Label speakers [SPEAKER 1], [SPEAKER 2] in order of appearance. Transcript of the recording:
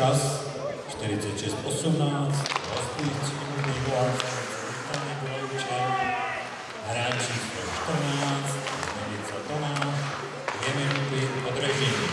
[SPEAKER 1] Čas 46.18. Hostující Lubovar Vitany Golejček. Hráč číslo 14. Zdenica Tomáš. Dvě minuty od.